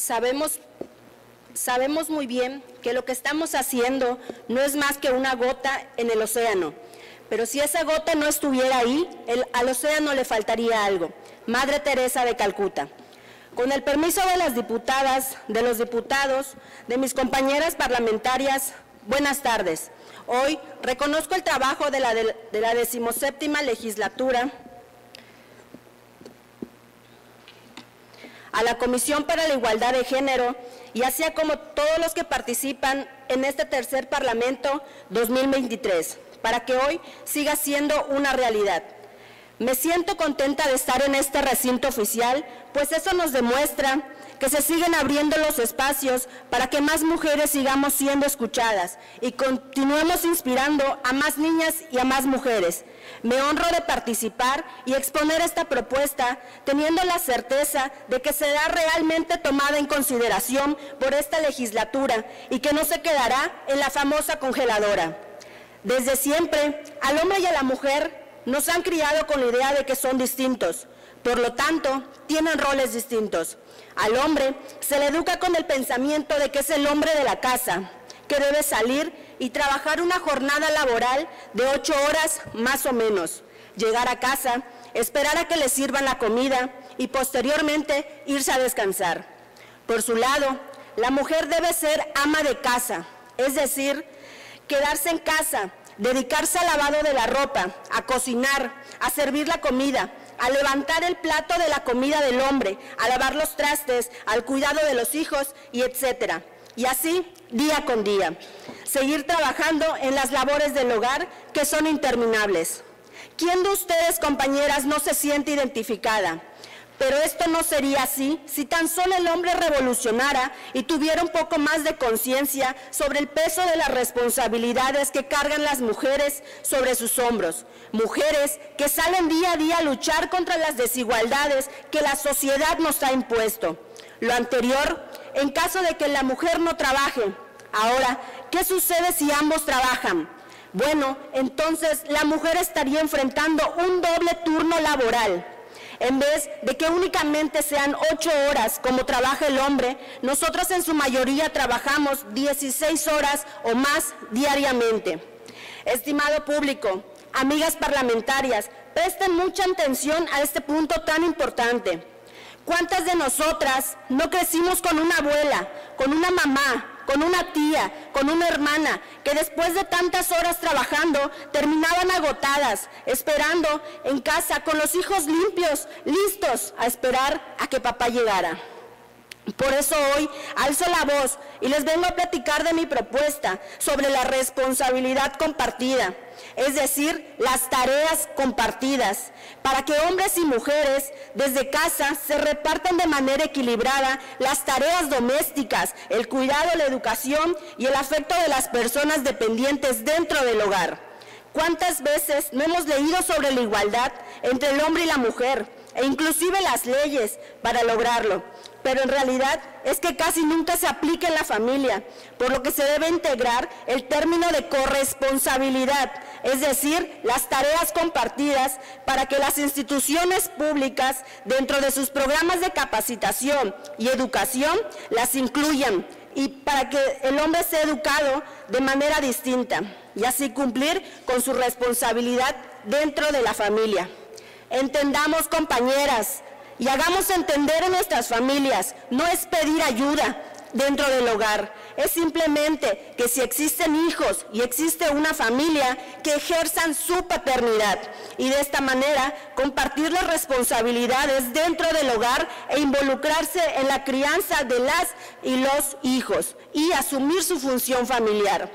Sabemos, sabemos muy bien que lo que estamos haciendo no es más que una gota en el océano, pero si esa gota no estuviera ahí, al océano le faltaría algo. Madre Teresa de Calcuta. Con el permiso de las diputadas, de los diputados, de mis compañeras parlamentarias, buenas tardes. Hoy reconozco el trabajo de la, de la decimoséptima legislatura a la Comisión para la Igualdad de Género y así como todos los que participan en este tercer Parlamento 2023, para que hoy siga siendo una realidad. Me siento contenta de estar en este recinto oficial, pues eso nos demuestra que se siguen abriendo los espacios para que más mujeres sigamos siendo escuchadas y continuemos inspirando a más niñas y a más mujeres. Me honro de participar y exponer esta propuesta teniendo la certeza de que será realmente tomada en consideración por esta legislatura y que no se quedará en la famosa congeladora. Desde siempre, al hombre y a la mujer nos han criado con la idea de que son distintos. Por lo tanto, tienen roles distintos. Al hombre se le educa con el pensamiento de que es el hombre de la casa, que debe salir y trabajar una jornada laboral de ocho horas más o menos, llegar a casa, esperar a que le sirvan la comida y posteriormente irse a descansar. Por su lado, la mujer debe ser ama de casa, es decir, quedarse en casa, dedicarse al lavado de la ropa, a cocinar, a servir la comida, a levantar el plato de la comida del hombre, a lavar los trastes, al cuidado de los hijos y etcétera. Y así, día con día. Seguir trabajando en las labores del hogar que son interminables. ¿Quién de ustedes, compañeras, no se siente identificada? Pero esto no sería así si tan solo el hombre revolucionara y tuviera un poco más de conciencia sobre el peso de las responsabilidades que cargan las mujeres sobre sus hombros. Mujeres que salen día a día a luchar contra las desigualdades que la sociedad nos ha impuesto. Lo anterior, en caso de que la mujer no trabaje. Ahora, ¿qué sucede si ambos trabajan? Bueno, entonces la mujer estaría enfrentando un doble turno laboral. En vez de que únicamente sean ocho horas como trabaja el hombre, nosotros en su mayoría trabajamos 16 horas o más diariamente. Estimado público, amigas parlamentarias, presten mucha atención a este punto tan importante. ¿Cuántas de nosotras no crecimos con una abuela, con una mamá, con una tía, con una hermana, que después de tantas horas trabajando terminaban agotadas, esperando en casa con los hijos limpios, listos a esperar a que papá llegara? Por eso hoy alzo la voz y les vengo a platicar de mi propuesta sobre la responsabilidad compartida, es decir, las tareas compartidas, para que hombres y mujeres desde casa se repartan de manera equilibrada las tareas domésticas, el cuidado, la educación y el afecto de las personas dependientes dentro del hogar. ¿Cuántas veces no hemos leído sobre la igualdad entre el hombre y la mujer e inclusive las leyes para lograrlo? Pero en realidad es que casi nunca se aplica en la familia, por lo que se debe integrar el término de corresponsabilidad, es decir, las tareas compartidas para que las instituciones públicas dentro de sus programas de capacitación y educación las incluyan y para que el hombre sea educado de manera distinta y así cumplir con su responsabilidad dentro de la familia. Entendamos, compañeras, y hagamos entender en nuestras familias, no es pedir ayuda dentro del hogar, es simplemente que si existen hijos y existe una familia, que ejerzan su paternidad y de esta manera compartir las responsabilidades dentro del hogar e involucrarse en la crianza de las y los hijos y asumir su función familiar.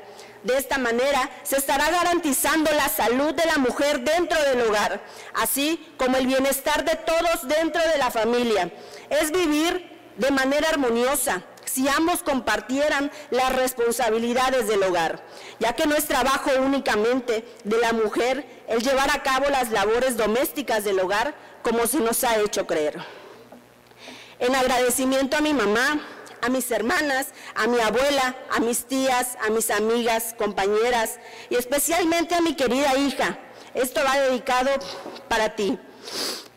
De esta manera se estará garantizando la salud de la mujer dentro del hogar, así como el bienestar de todos dentro de la familia. Es vivir de manera armoniosa si ambos compartieran las responsabilidades del hogar, ya que no es trabajo únicamente de la mujer el llevar a cabo las labores domésticas del hogar como se nos ha hecho creer. En agradecimiento a mi mamá, a mis hermanas, a mi abuela, a mis tías, a mis amigas, compañeras y especialmente a mi querida hija. Esto va dedicado para ti,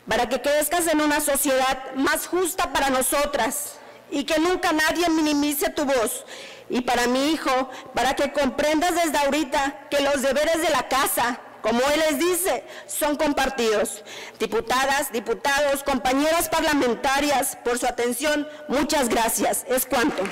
para que crezcas en una sociedad más justa para nosotras y que nunca nadie minimice tu voz. Y para mi hijo, para que comprendas desde ahorita que los deberes de la casa, como él les dice, son compartidos. Diputadas, diputados, compañeras parlamentarias, por su atención, muchas gracias. Es cuanto.